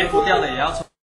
衣服掉的也要穿。